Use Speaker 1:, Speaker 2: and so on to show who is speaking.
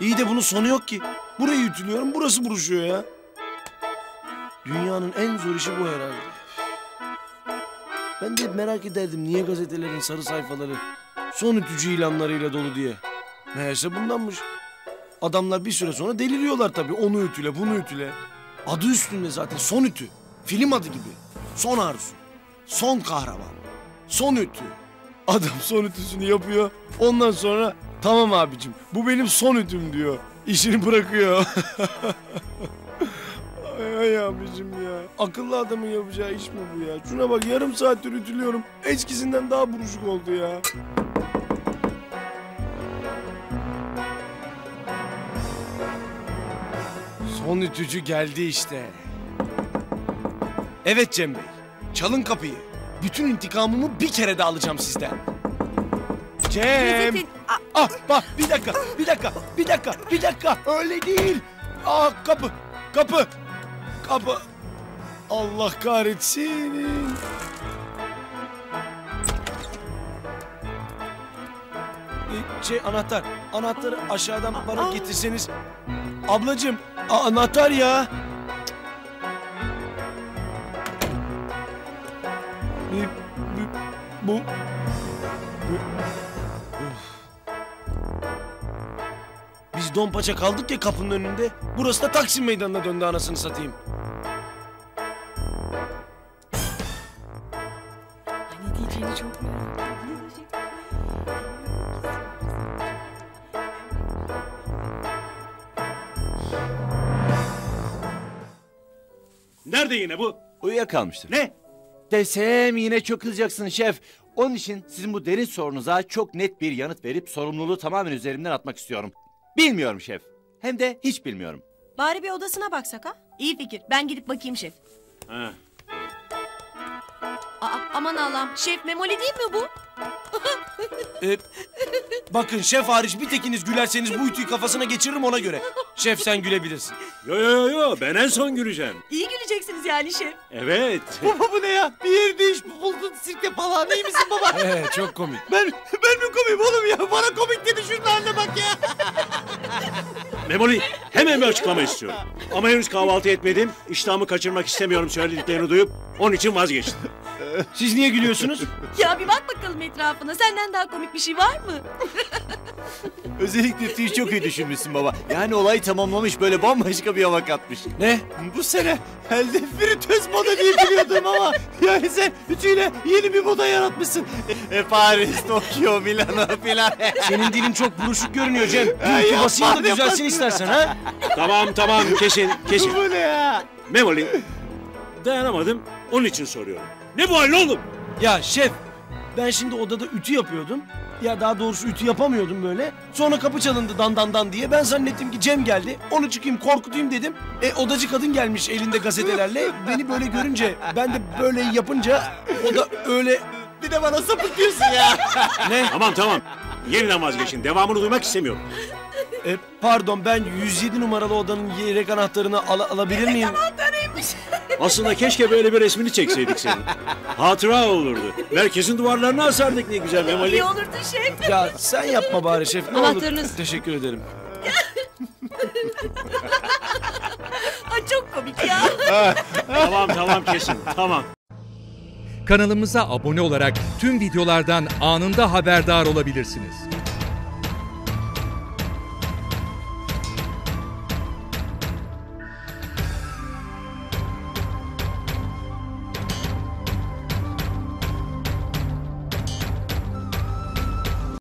Speaker 1: İyi de bunun sonu yok ki. Burayı ütülüyorum burası buruşuyor ya. Dünyanın en zor işi bu herhalde. Ben de hep merak ederdim niye gazetelerin sarı sayfaları son ütücü ilanlarıyla dolu diye. Meğerse bundanmış. Adamlar bir süre sonra deliriyorlar tabii. Onu ütüle, bunu ütüle. Adı üstünde zaten son ütü. Film adı gibi. Son arzu. Son kahraman. Son ütü. Adam son ütüsünü yapıyor. Ondan sonra tamam abicim bu benim son ütüm diyor. İşini bırakıyor. ay, ay abicim ya. Akıllı adamın yapacağı iş mi bu ya? Şuna bak yarım saattir ütülüyorum. Eskisinden daha buruşuk oldu ya. Son ütücü geldi işte. Evet Cem Bey. Çalın kapıyı. Bütün intikamımı bir kere de alacağım sizden. Cem.
Speaker 2: A-
Speaker 1: Ah bak bir dakika, bir dakika, bir dakika, bir dakika. Öyle değil. Ah kapı, kapı, kapı. Allah kahretsin. Ee, Şey anahtar, anahtarı aşağıdan bana getirseniz. Ablacığım, a- anahtar ya. Ee, bu, bu, Biz Donpaça kaldık ya kapının önünde. Burası da Taksim Meydanı'na döndü anasını satayım.
Speaker 2: Ay, ne diyeceğini çok merak ediyorum. Ne diyecek?
Speaker 3: Nerede yine bu?
Speaker 4: Uyuyakalmıştır.
Speaker 3: Ne?
Speaker 4: Desem yine çok kızacaksın şef. Onun için sizin bu derin sorunuza çok net bir yanıt verip sorumluluğu tamamen üzerimden atmak istiyorum. Bilmiyorum şef. Hem de hiç bilmiyorum.
Speaker 2: Bari bir odasına baksak ha? İyi fikir. Ben gidip bakayım şef.
Speaker 3: Ha.
Speaker 2: Aa, aman Allah'ım. Şef Memoli değil mi bu?
Speaker 1: Ee, bakın şef hariç bir tekiniz gülerseniz bu ütüyü kafasına geçiririm ona göre. Şef sen gülebilirsin.
Speaker 3: Yo yo yo ben en son güleceğim.
Speaker 2: İyi güleceksiniz yani şef.
Speaker 3: Evet.
Speaker 4: Baba bu ne ya? Bir yerde iş buldun sirke falan iyi misin baba?
Speaker 1: Ee, çok komik.
Speaker 4: ben, ben mi komiyim oğlum ya? Bana komik dedi ya.
Speaker 3: Memoli hemen bir açıklama istiyorum. Ama henüz kahvaltı etmedim. İştahımı kaçırmak istemiyorum söylediklerini duyup onun için vazgeçtim.
Speaker 1: Siz niye gülüyorsunuz?
Speaker 2: Ya bir bak bakalım etrafına. Senden daha komik bir şey var mı?
Speaker 4: Özellikle tüyü çok iyi düşünmüşsün baba. Yani olayı tamamlamış böyle bambaşka bir hava katmış.
Speaker 1: Ne?
Speaker 4: Bu sene elde fritöz moda diye biliyordum ama yani sen ütüyle yeni bir moda yaratmışsın. E, Paris, Tokyo, Milano filan.
Speaker 1: Senin dilin çok buruşuk görünüyor Cem.
Speaker 4: Yapma,
Speaker 1: basayım da düzelsin istersen ha.
Speaker 3: tamam tamam kesin kesin.
Speaker 4: bu ne ya?
Speaker 3: Memoli dayanamadım onun için soruyorum. Ne bu hal oğlum?
Speaker 1: Ya şef ben şimdi odada ütü yapıyordum. Ya daha doğrusu ütü yapamıyordum böyle. Sonra kapı çalındı dan dan dan diye. Ben zannettim ki Cem geldi. Onu çıkayım korkutayım dedim. E odacı kadın gelmiş elinde gazetelerle. Beni böyle görünce ben de böyle yapınca o da öyle
Speaker 4: Bir de bana sapık diyorsun ya.
Speaker 1: ne?
Speaker 3: Tamam tamam. Yeniden vazgeçin. Devamını duymak istemiyorum.
Speaker 1: E, pardon ben 107 numaralı odanın yedek anahtarını al- alabilir miyim?
Speaker 3: Aslında keşke böyle bir resmini çekseydik senin. Hatıra olurdu. Merkezin duvarlarına asardık ne güzel Memoli.
Speaker 2: İyi olurdu şef.
Speaker 1: Ya sen yapma bari şef ne
Speaker 2: Anahtarınız.
Speaker 1: olur. Teşekkür ederim.
Speaker 2: Ay çok komik ya.
Speaker 3: Tamam tamam kesin. Tamam.
Speaker 5: Kanalımıza abone olarak tüm videolardan anında haberdar olabilirsiniz.